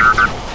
server.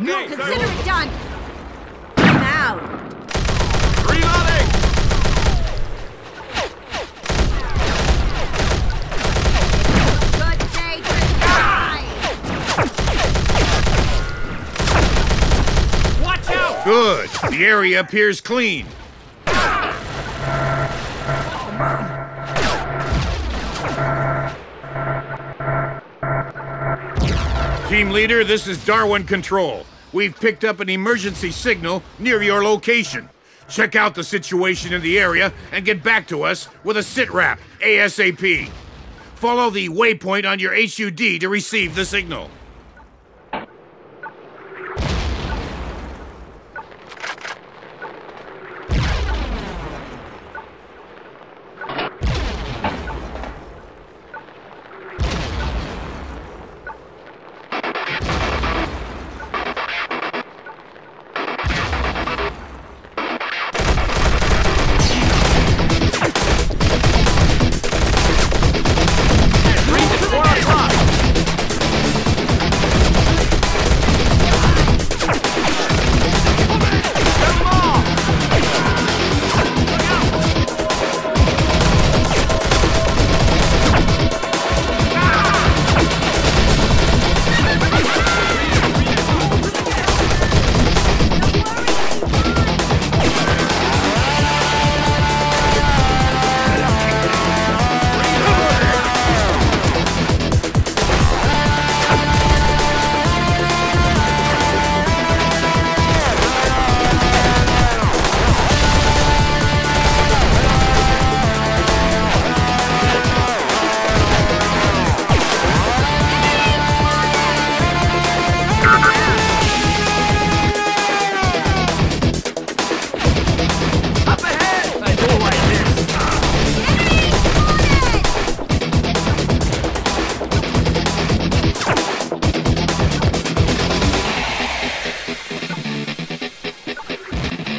Okay, Consider it done. I'm out. Reloading! Good day to die. Watch out! Good. The area appears clean. Oh, Team leader, this is Darwin Control. We've picked up an emergency signal near your location. Check out the situation in the area and get back to us with a sitrep ASAP. Follow the waypoint on your HUD to receive the signal.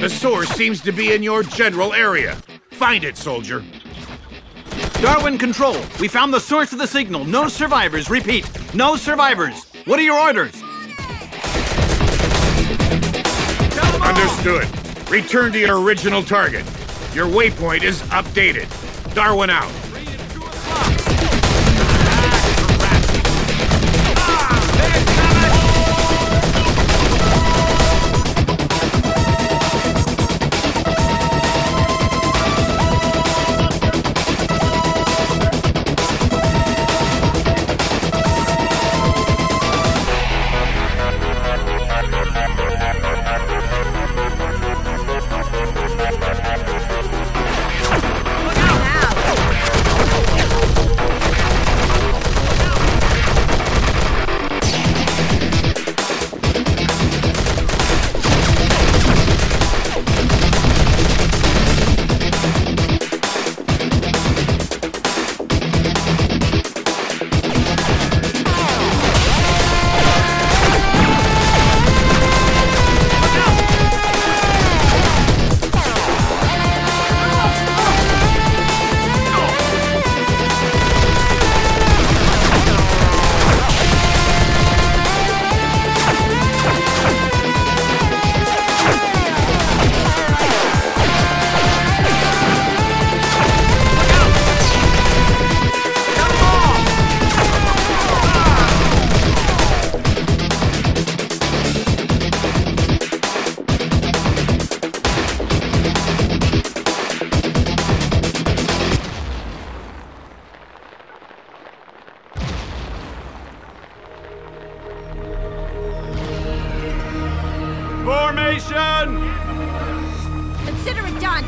The source seems to be in your general area. Find it, soldier. Darwin Control, we found the source of the signal. No survivors. Repeat, no survivors. What are your orders? Understood. Return to your original target. Your waypoint is updated. Darwin out. Consider it done.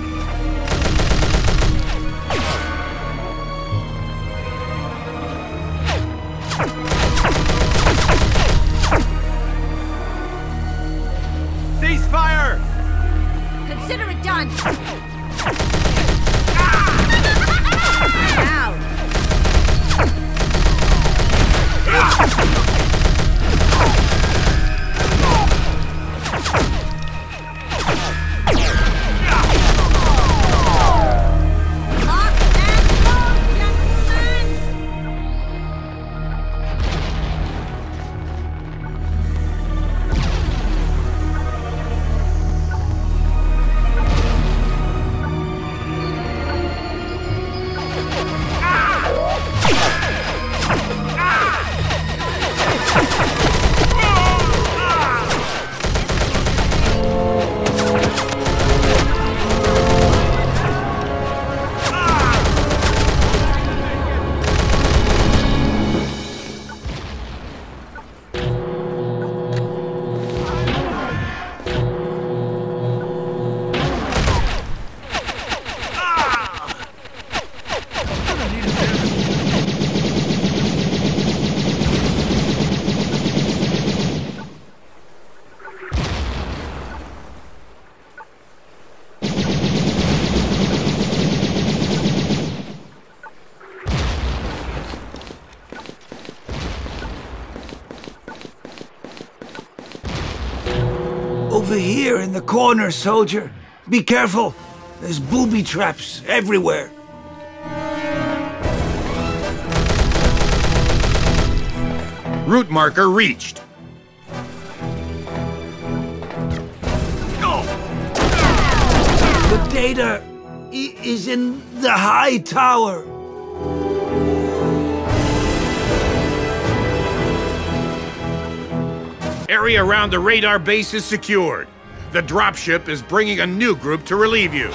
Here in the corner, soldier. Be careful. There's booby traps everywhere. Route marker reached. The data is in the high tower. Area around the radar base is secured. The dropship is bringing a new group to relieve you.